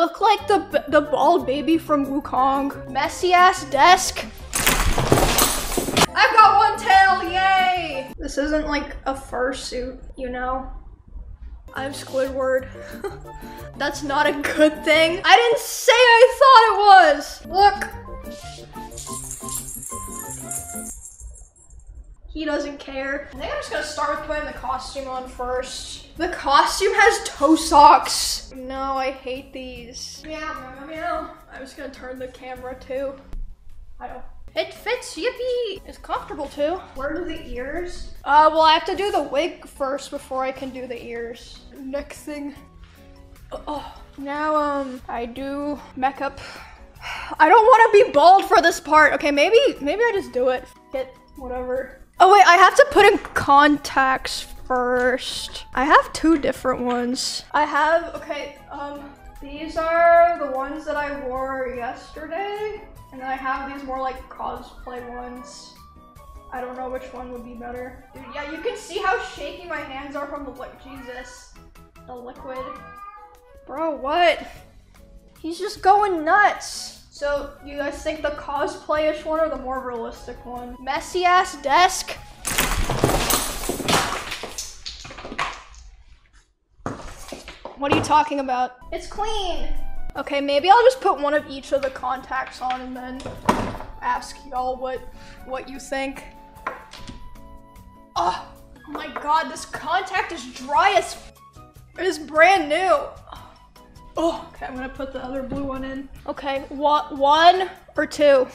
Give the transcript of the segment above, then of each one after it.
look like the the bald baby from Wukong. Messy ass desk. I've got one tail, yay! This isn't like a fursuit, you know? I'm Squidward. That's not a good thing. I didn't say I thought it was! Look! He doesn't care. I think I'm just gonna start with putting the costume on first. The costume has toe socks. No, I hate these. Meow, meow, meow. I'm just gonna turn the camera too. I don't. It fits, yippee! It's comfortable too. Where do the ears? Uh, well, I have to do the wig first before I can do the ears. Next thing. Oh, now, um, I do makeup. I don't want to be bald for this part. Okay, maybe, maybe I just do it. Get whatever. Oh wait, I have to put in contacts first. I have two different ones. I have, okay, um, these are the ones that I wore yesterday. And then I have these more like cosplay ones. I don't know which one would be better. Dude, yeah, you can see how shaky my hands are from the like Jesus. The liquid. Bro, what? He's just going nuts. So, you guys think the cosplayish one or the more realistic one? Messy ass desk. What are you talking about? It's clean. Okay, maybe I'll just put one of each of the contacts on and then ask y'all what what you think. Oh, oh my god, this contact is dry as it is brand new. Oh, okay, I'm gonna put the other blue one in. Okay, one, one or two?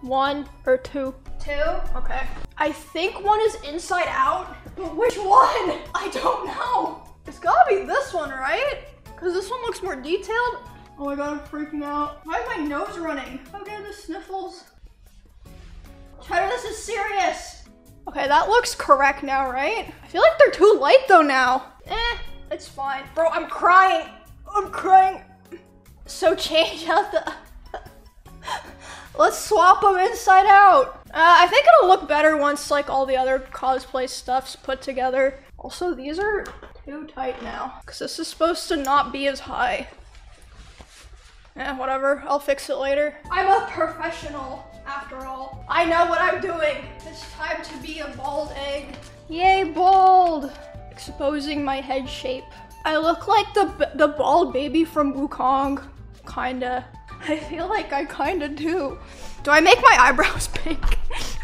One or two? Two? Okay. I think one is inside out, but which one? I don't know. It's gotta be this one, right? Because this one looks more detailed. Oh my god, I'm freaking out. Why is my nose running? Okay, the sniffles. Cheddar, this is serious. Okay, that looks correct now, right? I feel like they're too light though now. Eh, it's fine. Bro, I'm crying. I'm crying. So change out the... Let's swap them inside out. Uh, I think it'll look better once like all the other cosplay stuff's put together. Also, these are too tight now because this is supposed to not be as high. Eh, whatever. I'll fix it later. I'm a professional after all. I know what I'm doing. It's time to be a bald egg. Yay, bald! Exposing my head shape. I look like the the bald baby from Wukong. Kinda. I feel like I kinda do. Do I make my eyebrows pink?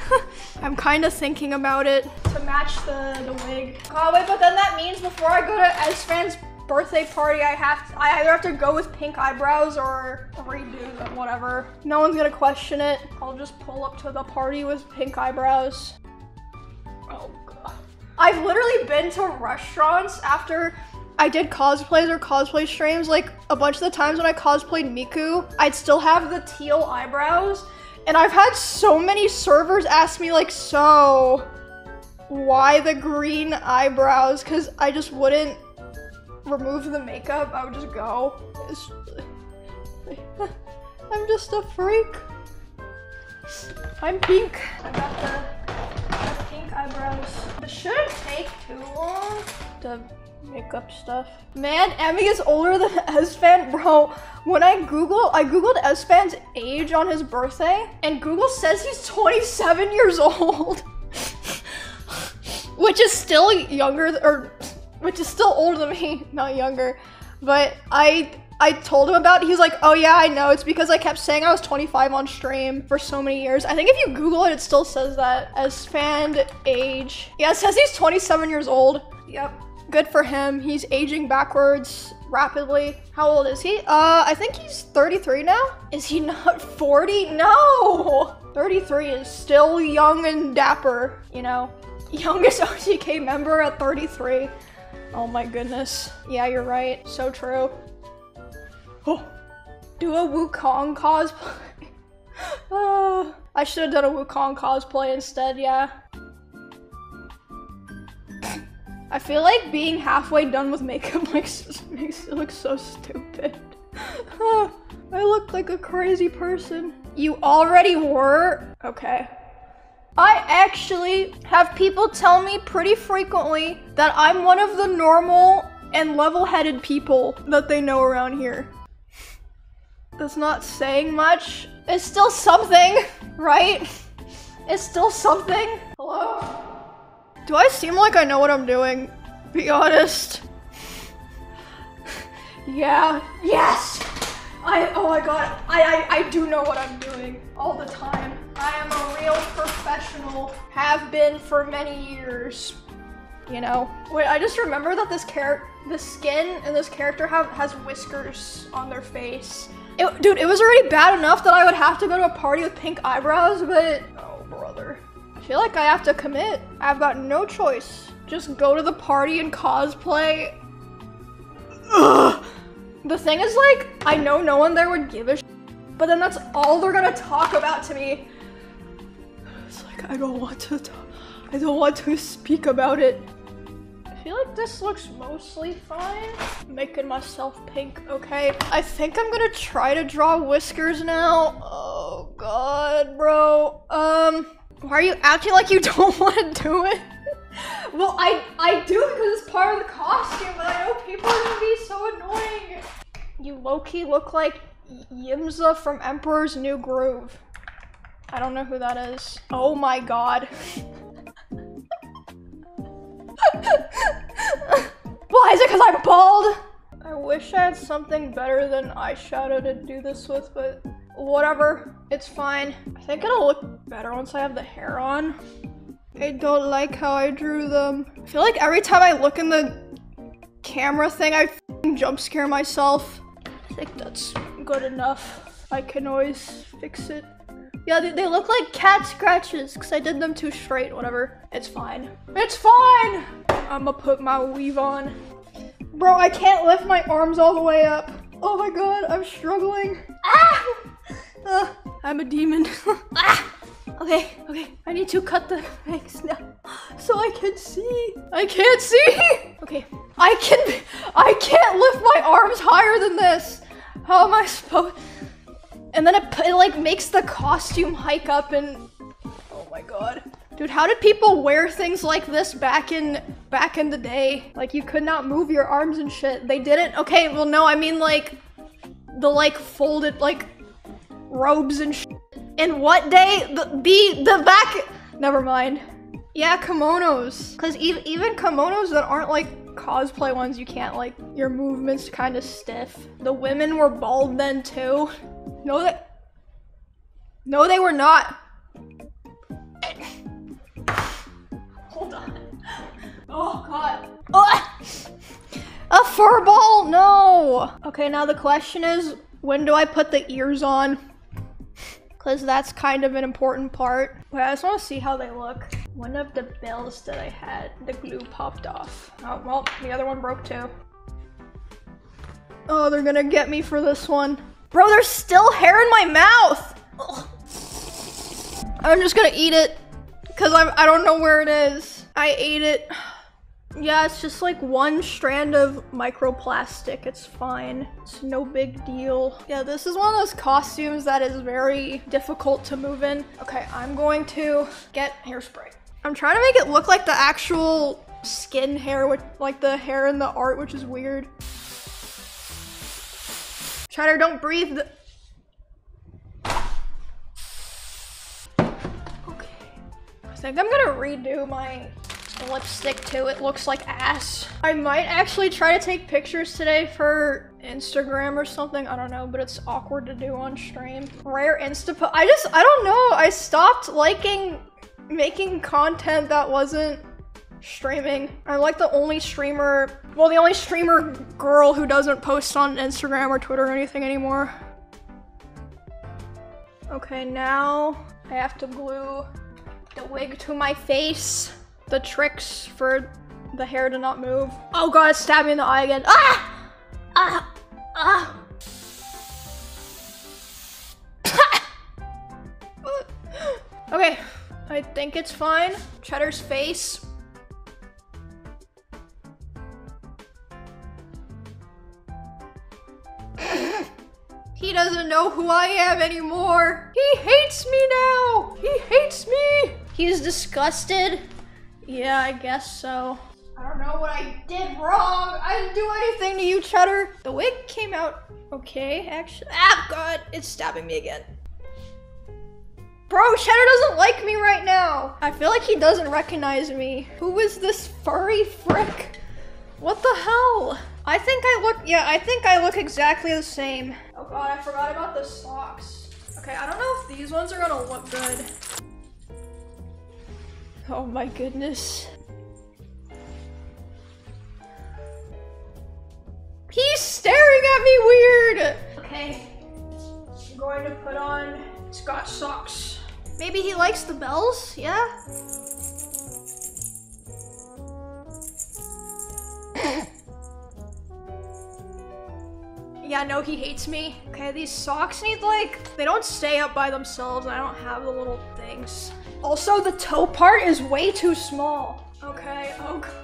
I'm kind of thinking about it to match the, the wig. Oh wait, but then that means before I go to Esfand's birthday party, I have to, I either have to go with pink eyebrows or redo them, whatever. No one's gonna question it. I'll just pull up to the party with pink eyebrows. I've literally been to restaurants after I did cosplays or cosplay streams. Like a bunch of the times when I cosplayed Miku, I'd still have the teal eyebrows and I've had so many servers ask me like, so why the green eyebrows? Cause I just wouldn't remove the makeup. I would just go. I'm just a freak. I'm pink. I got the, eyebrows. It shouldn't take too long to makeup stuff. Man, Emmy is older than Esfand, bro. When I Google, I Googled Esfand's age on his birthday, and Google says he's 27 years old. which is still younger, or which is still older than me, not younger. But I I told him about it. He's like, oh yeah, I know. It's because I kept saying I was 25 on stream for so many years. I think if you Google it, it still says that Esfand age. Yeah, it says he's 27 years old. Yep. Good for him. He's aging backwards rapidly. How old is he? Uh, I think he's 33 now. Is he not 40? No! 33 is still young and dapper, you know? Youngest OTK member at 33. Oh my goodness. Yeah, you're right. So true. Oh, do a Wukong cosplay. uh, I should have done a Wukong cosplay instead, yeah. I feel like being halfway done with makeup makes, makes it look so stupid. I look like a crazy person. You already were? Okay. I actually have people tell me pretty frequently that I'm one of the normal and level-headed people that they know around here. That's not saying much. It's still something, right? It's still something. Hello? Do I seem like I know what I'm doing? Be honest. yeah. Yes! I, oh my god, I, I, I do know what I'm doing all the time. I am a real professional, have been for many years. You know? Wait, I just remember that this character, the skin and this character have, has whiskers on their face. It, dude, it was already bad enough that I would have to go to a party with pink eyebrows, but oh brother. I feel like I have to commit. I've got no choice. Just go to the party and cosplay. Ugh. The thing is like, I know no one there would give a but then that's all they're gonna talk about to me. It's like, I don't want to, talk. I don't want to speak about it. I feel like this looks mostly fine. Making myself pink, okay. I think I'm gonna try to draw whiskers now. Oh God, bro. Um, why are you acting like you don't want to do it? well, I, I do because it's part of the costume, but I know people are gonna be so annoying. You low-key look like Yzma from Emperor's New Groove. I don't know who that is. Oh my god. Is it because I'm bald? I wish I had something better than eyeshadow to do this with, but whatever. It's fine. I think it'll look better once I have the hair on. I don't like how I drew them. I feel like every time I look in the camera thing, I jump scare myself. I think that's good enough. I can always fix it. Yeah, they, they look like cat scratches because I did them too straight, whatever. It's fine. It's fine! I'm gonna put my weave on. Bro, I can't lift my arms all the way up. Oh my god, I'm struggling. Ah! Uh, I'm a demon. ah! Okay, okay, I need to cut the legs now so I can see. I can't see. Okay, I can, I can't lift my arms higher than this. How am I supposed? And then it, it like makes the costume hike up and, oh my god. Dude, how did people wear things like this back in back in the day? Like you could not move your arms and shit. They didn't? Okay, well no, I mean like the like folded like robes and shit. In what day? The, the, the back, never mind. Yeah, kimonos. Cause even, even kimonos that aren't like cosplay ones, you can't like, your movements kind of stiff. The women were bald then too. No, that, no, they were not. Oh God. Oh. A fur ball? No. Okay, now the question is, when do I put the ears on? because that's kind of an important part. Wait, I just want to see how they look. One of the bells that I had, the glue popped off. Oh, well, the other one broke too. Oh, they're gonna get me for this one. Bro, there's still hair in my mouth! Ugh. I'm just gonna eat it because I I don't know where it is. I ate it. Yeah, it's just like one strand of microplastic. It's fine. It's no big deal. Yeah, this is one of those costumes that is very difficult to move in. Okay, I'm going to get hairspray. I'm trying to make it look like the actual skin hair, with like the hair in the art, which is weird. Cheddar, don't breathe. Okay. I think I'm gonna redo my lipstick too. It looks like ass. I might actually try to take pictures today for Instagram or something. I don't know, but it's awkward to do on stream. Rare Insta I just, I don't know. I stopped liking making content that wasn't streaming. I'm like the only streamer, well, the only streamer girl who doesn't post on Instagram or Twitter or anything anymore. Okay, now I have to glue the wig to my face the tricks for the hair to not move. Oh god, it stabbed me in the eye again. Ah! Ah! Ah! okay, I think it's fine. Cheddar's face. he doesn't know who I am anymore. He hates me now. He hates me. He's disgusted. Yeah, I guess so. I don't know what I did wrong. I didn't do anything to you, Cheddar. The wig came out okay, actually. Ah, God, it's stabbing me again. Bro, Cheddar doesn't like me right now. I feel like he doesn't recognize me. Who is this furry frick? What the hell? I think I look, yeah, I think I look exactly the same. Oh God, I forgot about the socks. Okay, I don't know if these ones are gonna look good. Oh my goodness. He's staring at me weird. Okay, I'm going to put on Scott socks. Maybe he likes the bells, yeah? Yeah, no, he hates me. Okay, these socks need like, they don't stay up by themselves. I don't have the little things. Also, the toe part is way too small. Okay, oh God.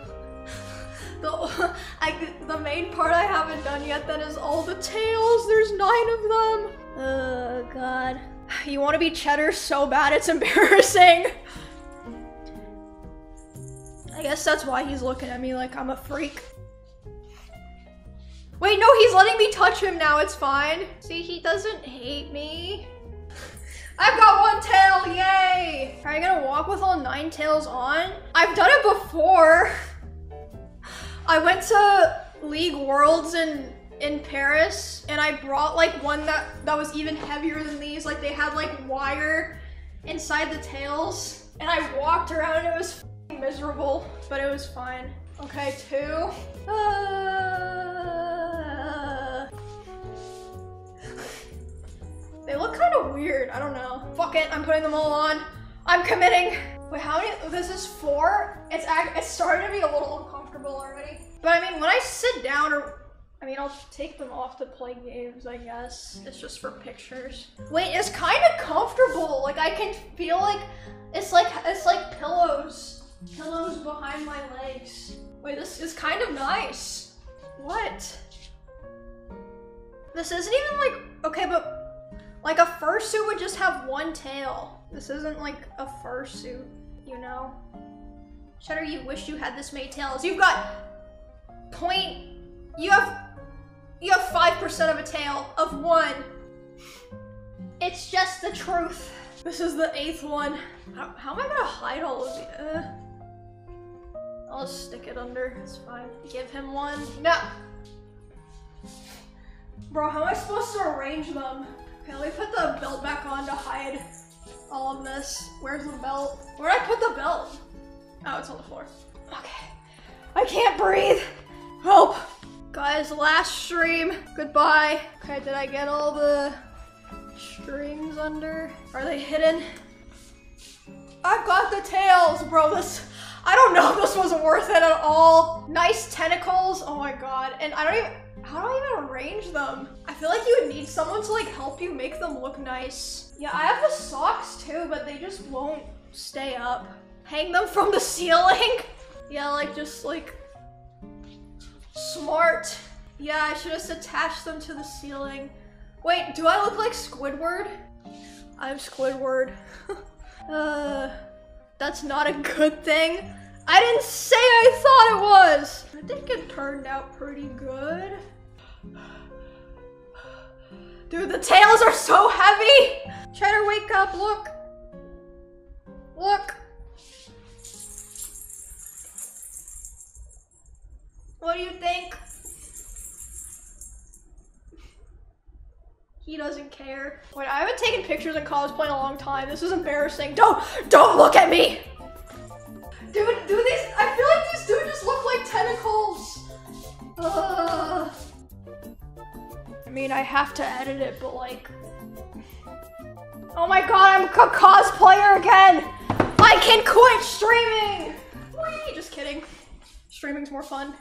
The, I, the main part I haven't done yet then is all the tails. There's nine of them. Oh God. You want to be cheddar so bad it's embarrassing. I guess that's why he's looking at me like I'm a freak. Wait, no, he's letting me touch him now. It's fine. See, he doesn't hate me. I've got one tail, yay! Are you gonna walk with all nine tails on? I've done it before. I went to League Worlds in in Paris and I brought like one that that was even heavier than these. Like they had like wire inside the tails and I walked around and it was miserable, but it was fine. Okay, two. Uh... weird. I don't know. Fuck it. I'm putting them all on. I'm committing. Wait, how many? This is four. It's it's starting to be a little uncomfortable already. But I mean, when I sit down or I mean, I'll take them off to play games, I guess. It's just for pictures. Wait, it's kind of comfortable. Like, I can feel like, it's like, it's like pillows. Pillows behind my legs. Wait, this is kind of nice. What? This isn't even like, okay, but like a fursuit would just have one tail. This isn't like a fursuit, you know? Cheddar, you wish you had this many tails. You've got point, you have you have 5% of a tail of one. It's just the truth. This is the eighth one. How, how am I gonna hide all of these? Uh, I'll just stick it under, it's fine. Give him one. No! Bro, how am I supposed to arrange them? Okay, let put the belt back on to hide all of this. Where's the belt? Where'd I put the belt? Oh, it's on the floor. Okay. I can't breathe. Help! Guys, last stream. Goodbye. Okay, did I get all the strings under? Are they hidden? I've got the tails, bro. This, I don't know if this was worth it at all. Nice tentacles. Oh my god. And I don't even, how do I even arrange them? I feel like you would need someone to like help you make them look nice. Yeah, I have the socks too, but they just won't stay up. Hang them from the ceiling? Yeah, like just like Smart. Yeah, I should just attach them to the ceiling. Wait, do I look like Squidward? I'm Squidward. uh, that's not a good thing. I didn't say I thought it was. I think it turned out pretty good. Dude, the tails are so heavy. Cheddar, wake up, look. Look. What do you think? He doesn't care. Wait, I haven't taken pictures in cosplay in a long time. This is embarrassing. Don't, don't look at me! Dude, do these, I feel like these dudes just look like tentacles. I mean, I have to edit it, but like, oh my god, I'm a cosplayer again! I can quit streaming! Whee! Just kidding. Streaming's more fun.